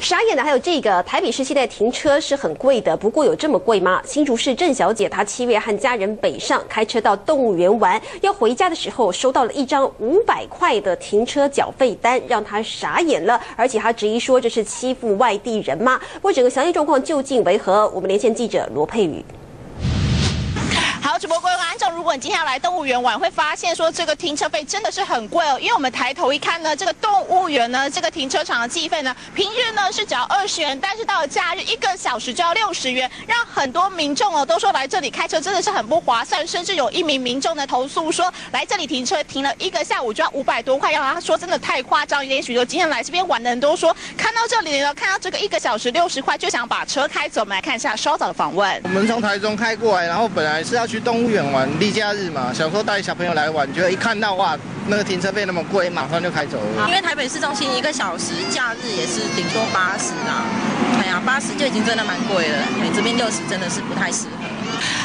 傻眼的还有这个台北市现在停车是很贵的，不过有这么贵吗？新竹市郑小姐她七月和家人北上开车到动物园玩，要回家的时候收到了一张五百块的停车缴费单，让她傻眼了，而且她质疑说这是欺负外地人吗？不过整个详细状况究竟为何？我们连线记者罗佩宇。好，主播各位观众，如果你今天要来动物园玩，会发现说这个停车费真的是很贵哦。因为我们抬头一看呢，这个动物园呢，这个停车场的计费呢，平日呢是只要二十元，但是到了假日一个小时就要六十元，让很多民众哦都说来这里开车真的是很不划算，甚至有一名民众呢投诉说，来这里停车停了一个下午就要五百多块，让他说真的太夸张。连许多今天来这边玩的人都说，看到这里呢，看到这个一个小时六十块，就想把车开走。我们来看一下稍早的访问。我们从台中开过来，然后本来是要去动物园玩。节假日嘛，小时候带小朋友来玩，觉得一看到哇，那个停车费那么贵，马上就开走了。因为台北市中心一个小时假日也是顶多八十啦，哎呀，八十就已经真的蛮贵了，你这边六十真的是不太适合。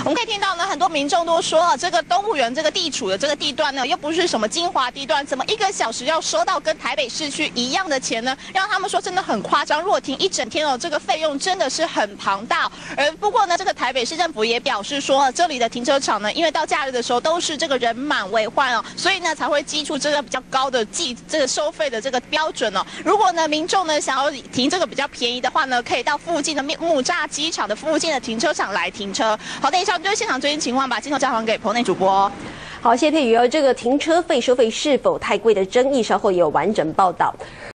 我们可以听到呢，很多民众都说，这个动物园这个地处的这个地段呢，又不是什么精华地段，怎么一个小时要收到跟台北市区一样的钱呢？让他们说真的很夸张。如果停一整天哦，这个费用真的是很庞大。而不过呢，这个台北市政府也表示说，这里的停车场呢，因为到假日的时候都是这个人满为患哦，所以呢才会基出这个比较高的计这个收费的这个标准哦。如果呢民众呢想要停这个比较便宜的话呢，可以到附近的木栅机场的附近的停车场来停车。好，等一下就是现场最新情况，把镜头交还给棚内主播。好，谢谢佩瑜哦。这个停车费收费是否太贵的争议，稍后有完整报道。